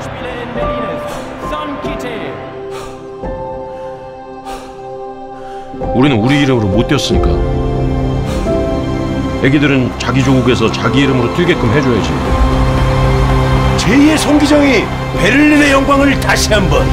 Spiele in Berlin ist. San Kite. 우리는 우리 이름으로 못 뛰었으니까 애기들은 자기 조국에서 자기 이름으로 뛰게끔 해줘야지 제2의 송기정이 베를린의 영광을 다시 한번